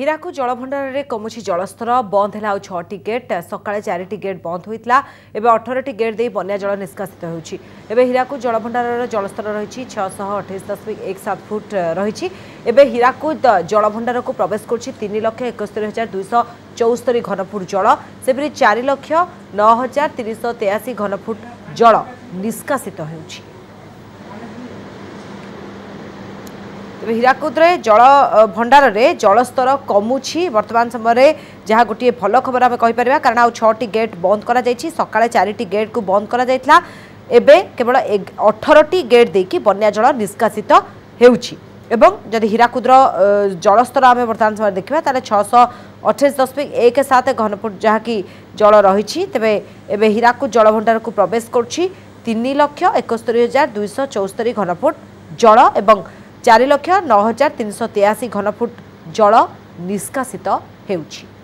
হীরাকু জলভণ্ডারে কমুছি জলস্তর বন্ধ হল আউ ছটি গেট সকালে চারিটি গেট বন্ধ হয়েছিল এবে অঠরটি গেট দিয়ে বন্যা জল নিষ্কাশিত হয়েছে এবে হীরাকু জলভণ্ডারর জলস্তর রয়েছে ছশহ অঠেইশ দশমিক এক সাত ফুট রয়েছে এবে হীরাকু জলভণ্ডারকু প্রবেশ করছে তিন লক্ষ একস্তরি হাজার দুইশ চৌস্তরি ঘনফুট জল সেপরি চারি লক্ষ ন হাজার তিনশহ তেয়াশি ঘনফুট জল নিষ্কাশিত ହେଉଛି তবে হীরাকুদে জল ভণ্ডারে জলস্তর কমুছি বর্তমান সময়ে যা গোটিয়ে ভাল খবর আমি কইপার কারণ আউ ছটি গেট বন্ধ করা যাই সকালে চারিটি গেট কু বন্ধ করা যাই এবে কেবল অঠরটি গেট দিয়ে বন্যা জল নিষ্কাশিত ହେଉଛି ଏବଂ ଯଦି ହୀରାକୁଦର ଜଳସ୍ତର ଆମେ ବର୍ତ୍ତମାନ ସମୟରେ ଦେଖିବା ତାହେଲେ ଛଅଶହ ଅଠେଇଶ ଦଶମିକ ଏକ ସାତ ଘନଫୁଟ ଯାହାକି ଜଳ ରହିଛି ତେବେ ଏବେ ହୀରାକୁଦ ଜଳଭଣ୍ଡାରକୁ ପ୍ରବେଶ କରୁଛି ତିନି ଲକ୍ଷ ଏକସ୍ତରୀ ହଜାର ଦୁଇଶହ ଚଉସ୍ତରୀ ଘନଫୁଟ ଜଳ ଏବଂ ଚାରି ଲକ୍ଷ ନଅ ହଜାର ତିନିଶହ ତେୟାଅଶୀ ଘନଫୁଟ ଜଳ ନିଷ୍କାସିତ ହେଉଛି